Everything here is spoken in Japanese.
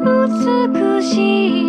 美しい